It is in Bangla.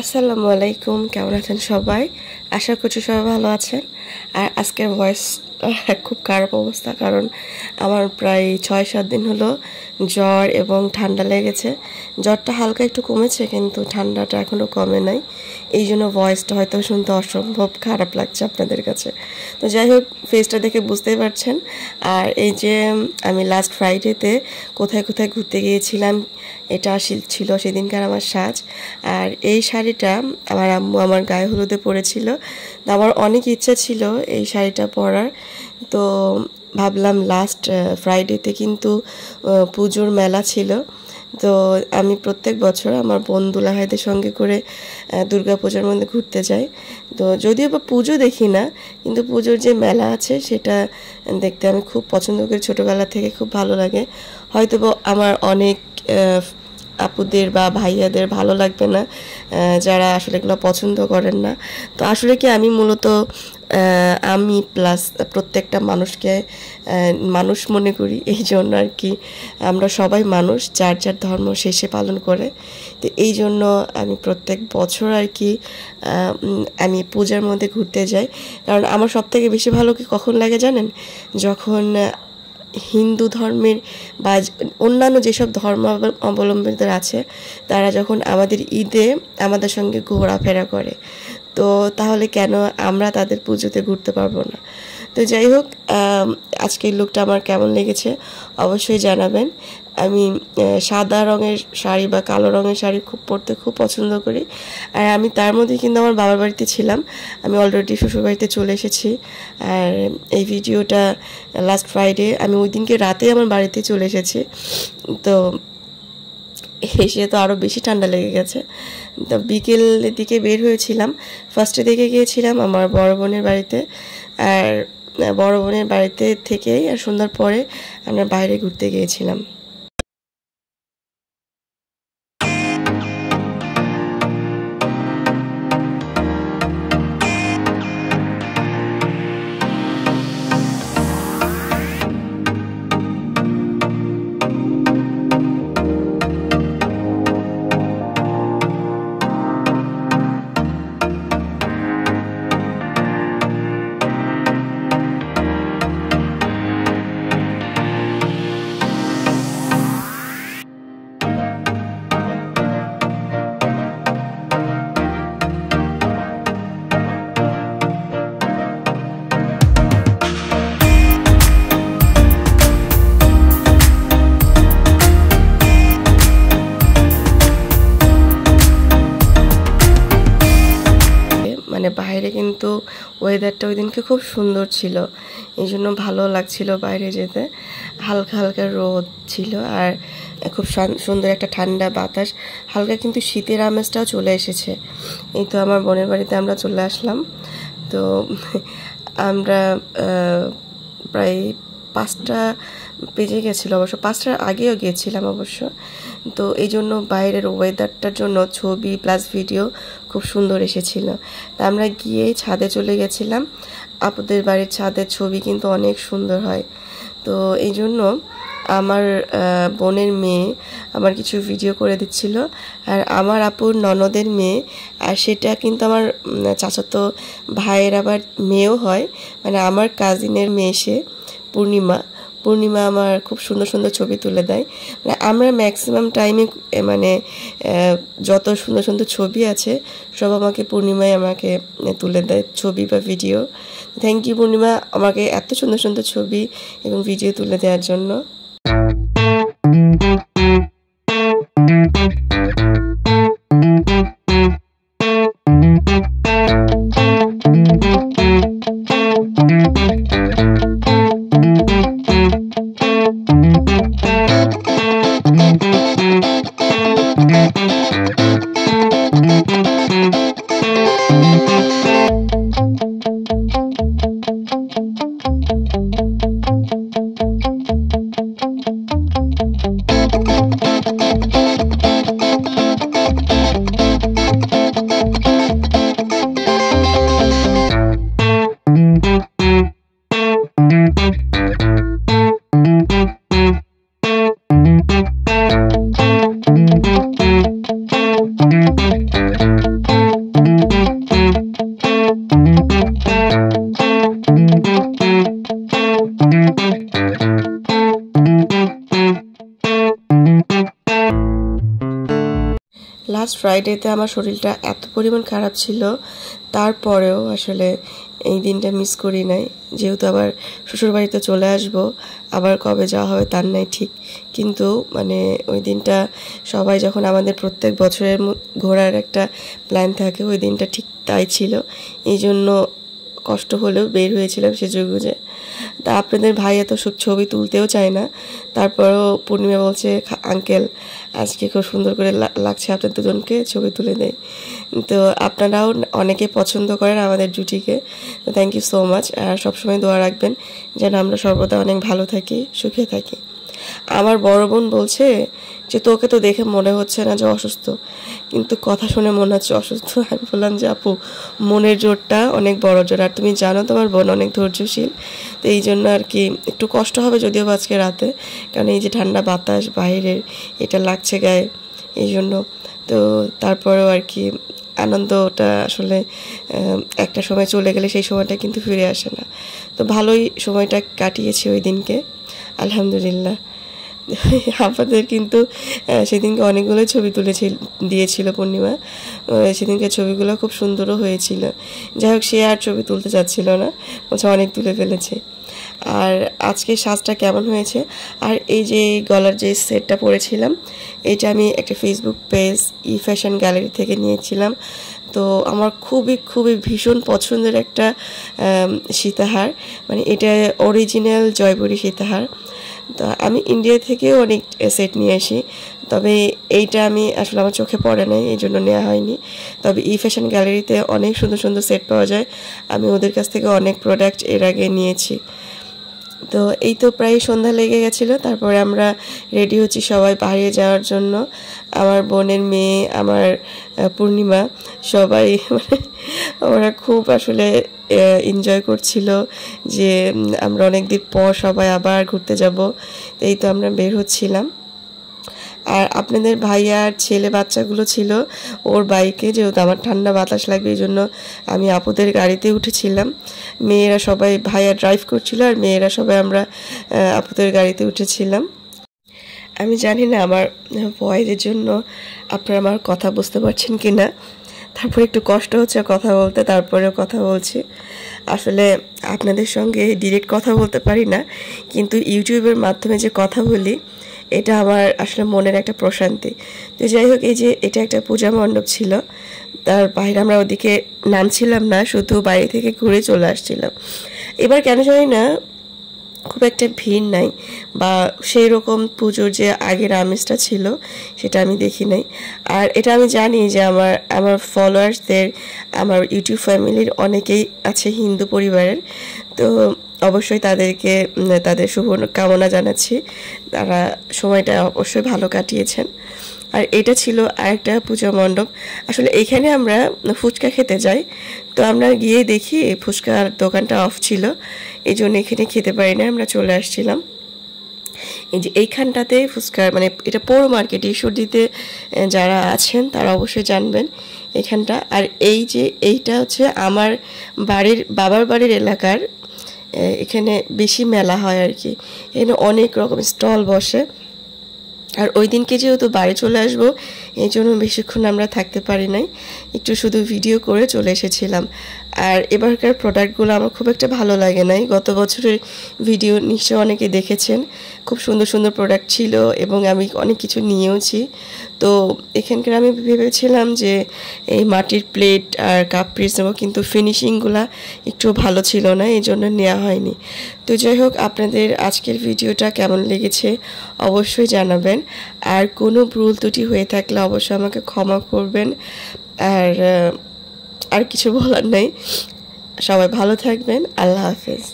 আসসালামু আলাইকুম, কেমন আছেন সবাই? আশা করছি সবাই ভালো আছেন। আর আজকের ভয়েস খুব খারাপ অবস্থা, কারণ আমার প্রায় ছয় সাত দিন হলো জ্বর এবং ঠান্ডা লেগেছে। জ্বরটা হালকা একটু কমেছে, কিন্তু ঠান্ডাটা এখনও কমে নাই। এই জন্য ভয়েসটা হয়তো শুনতে অসম্ভব খারাপ লাগছে আপনাদের কাছে। তো যাই হোক ফেসটা দেখে বুঝতেই পারছেন। আর এই যে আমি লাস্ট ফ্রাইডেতে কোথায় কোথায় ঘুরতে গিয়েছিলাম, এটা ছিল সেদিনকার আমার সাজ। আর এই শাড়িটা আমার আম্মু আমার গায়ে হলুদে পরেছিল। আমার অনেক ইচ্ছা ছিল এই শাড়িটা পরার। তো ভাবলাম লাস্ট ফ্রাইডেতে কিন্তু পুজোর মেলা ছিল। তো আমি প্রত্যেক বছর আমার বন্ধু লাহাইদের সঙ্গে করে দুর্গা পূজার মধ্যে ঘুরতে যাই। তো যদিও বা পুজো দেখি না, কিন্তু পুজোর যে মেলা আছে সেটা দেখতে আমি খুব পছন্দ করি। ছোটোবেলা থেকে খুব ভালো লাগে। হয়তো আমার অনেক আপুদের বা ভাইয়াদের ভালো লাগবে না যারা আসলে এগুলো পছন্দ করেন না। তো আসলে কি আমি মূলত আমি প্লাস প্রত্যেকটা মানুষকে মানুষ মনে করি, এই জন্য আর কি আমরা সবাই মানুষ, যার যার ধর্ম শেষে পালন করে। তো এই জন্য আমি প্রত্যেক বছর আর কি আমি পূজার মধ্যে ঘুরতে যাই। কারণ আমার সব থেকে বেশি ভালো কি কখন লাগে জানেন? যখন হিন্দু ধর্মের বা অন্যান্য যেসব ধর্ম অবলম্বীদের আছে, তারা যখন আমাদের ঈদে আমাদের সঙ্গে ঘোরাফেরা করে, তো তাহলে কেন আমরা তাদের পুজোতে ঘুরতে পারব না? তো যাই হোক আজকের লুকটা আমার কেমন লেগেছে অবশ্যই জানাবেন। আমি সাদা রঙের শাড়ি বা কালো রঙের শাড়ি খুব পরতে খুব পছন্দ করি। আর আমি তার মধ্যে কিন্তু আমার বাবার বাড়িতে ছিলাম। আমি অলরেডি শ্বশুরবাড়িতে চলে এসেছি। আর এই ভিডিওটা লাস্ট ফ্রাইডে আমি ওই দিনকে রাতে আমার বাড়িতে চলে এসেছি। তো এসে তো আরও বেশি ঠান্ডা লেগে গেছে। তো বিকেলের দিকে বের হয়েছিলাম। ফার্স্টে দিকে গিয়েছিলাম আমার বড় বোনের বাড়িতে। আর বড় বোনের বাড়িতে থেকেই আর সন্ধ্যার পরে আমরা বাইরে ঘুরতে গিয়েছিলাম। মানে বাইরে কিন্তু ওয়েদারটা ওই দিনকে খুব সুন্দর ছিল। এই জন্য ভালো লাগছিল বাইরে যেতে। হালকা হালকা রোদ ছিল আর খুব সুন্দর একটা ঠান্ডা বাতাস। হালকা কিন্তু শীতের আমেজটাও চলে এসেছে। এই তো আমার বোনের বাড়িতে আমরা চলে আসলাম। তো আমরা প্রায় পাঁচটা পেজে গেছিল অবশ্য, পাঁচটার আগেও গিয়েছিলাম অবশ্য। তো এই জন্য বাইরের ওয়েদারটার জন্য ছবি প্লাস ভিডিও খুব সুন্দর এসেছিল। তা আমরা গিয়ে ছাদে চলে গেছিলাম। আপুদের বাড়ির ছাদের ছবি কিন্তু অনেক সুন্দর হয়। তো এই জন্য আমার বোনের মেয়ে আমার কিছু ভিডিও করে দিচ্ছিল। আর আমার আপুর ননদের মেয়ে, আর সেটা কিন্তু আমার চাচাতো ভাইয়ের আবার মেয়েও হয়। মানে আমার কাজিনের মেয়ে সে। পূর্ণিমা পূর্ণিমা আমার খুব সুন্দর সুন্দর ছবি তুলে দেয়। মানে আমরা ম্যাক্সিমাম টাইমে মানে যত সুন্দর সুন্দর ছবি আছে, সব আমাকে পূর্ণিমায় আমাকে তুলে দেয়, ছবি বা ভিডিও থ্যাংক ইউ পূর্ণিমা, আমাকে এত সুন্দর সুন্দর ছবি এবং ভিডিও তুলে দেওয়ার জন্য। লাস্ট ফ্রাইডেতে আমার শরীরটা এত পরিমাণ খারাপ ছিল, তারপরেও আসলে এই দিনটা মিস করি নাই। যেহেতু আবার শ্বশুরবাড়িতে চলে আসব, আবার কবে যাওয়া হবে তার নাই ঠিক। কিন্তু মানে ওই দিনটা সবাই যখন আমাদের প্রত্যেক বছরের ঘোরার একটা প্ল্যান থাকে, ওই দিনটা ঠিক তাই ছিল। এই জন্য কষ্ট হলেও বের হয়েছিলাম সে যুগুজে তা আপনাদের ভাই এত ছবি তুলতেও চায় না। তারপরও পূর্ণিমা বলছে আঙ্কেল আজকে খুব সুন্দর করে লাগছে আপনার দুজনকে ছবি তুলে দেয় তো আপনারাও অনেকে পছন্দ করেন আমাদের জুটিকে। তো থ্যাংক ইউ সো মাচ আর সবসময় দোয়া রাখবেন যেন আমরা সর্বদা অনেক ভালো থাকি, সুখে থাকি। আমার বড় বোন বলছে যে, তোকে তো দেখে মনে হচ্ছে না যে অসুস্থ। কিন্তু কথা শুনে মনে হচ্ছে অসুস্থ। আমি বললাম যে, আপু, মনের জোরটা অনেক বড় জোর। আর তুমি জানো তোমার বোন অনেক ধৈর্যশীল। তো এই জন্য আর কি একটু কষ্ট হবে যদিও আজকে রাতে। কারণ এই যে ঠান্ডা বাতাস বাইরের, এটা লাগছে গায়ে এই জন্য। তো তারপরেও আর কি আনন্দটা আসলে একটা সময় চলে গেলে সেই সময়টা কিন্তু ফিরে আসে না। তো ভালোই সময়টা কাটিয়েছি ওই দিনকে। আলহামদুলিল্লাহ। আমাদের কিন্তু সেদিনকে অনেকগুলো ছবি তুলেছিল, দিয়েছিল পূর্ণিমা। সেদিনকে ছবিগুলো খুব সুন্দরও হয়েছিল। যাই হোক, সে আর ছবি তুলতে চাচ্ছিল না বলছে অনেক তুলে ফেলেছে। আর আজকে সাজটা কেমন হয়েছে? আর এই যে গলার যে সেটটা পরেছিলাম, এটা আমি একটা ফেসবুক পেজ ই ফ্যাশন গ্যালারি থেকে নিয়েছিলাম। তো আমার খুবই খুবই ভীষণ পছন্দের একটা সীতাহার। মানে এটা অরিজিনাল জয়পুরি সীতাহার। তো আমি ইন্ডিয়া থেকেও অনেক সেট নিয়ে আসি। তবে এইটা আমি আসলে আমার চোখে পড়ে নাই, এই জন্য নেওয়া হয়নি। তবে ই ফ্যাশন গ্যালারিতে অনেক সুন্দর সুন্দর সেট পাওয়া যায়। আমি ওদের কাছ থেকে অনেক প্রোডাক্টের আগে নিয়েছি। তো এই তো প্রায় সন্ধ্যা লেগে গেছিল, তারপরে আমরা রেডি হচ্ছি সবাই পাহাড়ে যাওয়ার জন্য। আমার বোনের মেয়ে, আমার পূর্ণিমা, সবাই মানে ওরা খুব আসলে এনজয় করছিল যে আমরা অনেক দিন পর সবাই আবার ঘুরতে যাব। এই তো আমরা বের হচ্ছিলাম। আর আপনাদের ভাইয়ার ছেলে বাচ্চাগুলো ছিল, ওর বাইকে যেহেতু আমার ঠান্ডা বাতাস লাগবে, এই জন্য আমি আপুদের গাড়িতে উঠেছিলাম। মেয়েরা সবাই, ভাইয়া ড্রাইভ করছিল আর মেয়েরা সবাই আমরা আপুদের গাড়িতে উঠেছিলাম। আমি জানি না আমার ভয়ের জন্য আপনারা আমার কথা বুঝতে পারছেন কি না তারপরে একটু কষ্ট হচ্ছে কথা বলতে, তারপরেও কথা বলছি। আসলে আপনাদের সঙ্গে ডিরেক্ট কথা বলতে পারি না, কিন্তু ইউটিউবের মাধ্যমে যে কথা বলি এটা আমার আসলে মনের একটা প্রশান্তি। তো যাই হোক, এই যে এটা একটা পূজা মণ্ডপ ছিল, তার বাইরে আমরা ওদিকে নামছিলাম না, শুধু বাইরে থেকে ঘুরে চলে আসছিলাম। এবার কেন জানি না, খুব একটা ভিড় নাই বা সেই রকম পুজোর যে আগের আমেজটা ছিল, সেটা আমি দেখি নাই। আর এটা আমি জানি যে আমার আমার ফলোয়ার্সদের আমার ইউটিউব ফ্যামিলির অনেকেই আছে হিন্দু পরিবারের। তো অবশ্যই তাদেরকে তাদের শুভ কামনা জানাচ্ছি। তারা সময়টা অবশ্যই ভালো কাটিয়েছেন। আর এটা ছিল আরেকটা পূজা মণ্ডপ। আসলে এখানে আমরা ফুচকা খেতে যাই। তো আমরা গিয়ে দেখি ফুচকার দোকানটা অফ ছিল। এই জন্য এখানে খেতে পারি না আমরা চলে আসছিলাম। এই যে এইখানটাতে ফুচকার মানে এটা পৌর মার্কেট, ঈশ্বরদীতে যারা আছেন তারা অবশ্যই জানবেন এখানটা। আর এই যে এইটা হচ্ছে আমার বাড়ির, বাবার বাড়ির এলাকার এখানে বেশি মেলা হয় আর কি। এখানে অনেক রকম স্টল বসে। আর ওই দিনকে যেহেতু বাড়ি চলে আসব, এই জন্য বেশিক্ষণ আমরা থাকতে পারি নাই। একটু শুধু ভিডিও করে চলে এসেছিলাম। আর এবারকার প্রোডাক্টগুলো আমার খুব একটা ভালো লাগে নাই। গত বছরের ভিডিও নিশ্চয় অনেকে দেখেছেন। খুব সুন্দর সুন্দর প্রোডাক্ট ছিল এবং আমি অনেক কিছু নিয়েওছি। তো এখানকার আমি ভেবেছিলাম যে এই মাটির প্লেট আর কাপ নেব কিন্তু ফিনিশিংগুলো একটু ভালো ছিল না, এই জন্য নেওয়া হয়নি। তো যাই হোক, আপনাদের আজকের ভিডিওটা কেমন লেগেছে অবশ্যই জানাবেন। আর কোনো ভুল ত্রুটি হয়ে থাকলে অবশ্যই আমাকে ক্ষমা করবেন। আর আর কিছু বলার নেই। সবাই ভালো থাকবেন। আল্লাহ হাফেজ।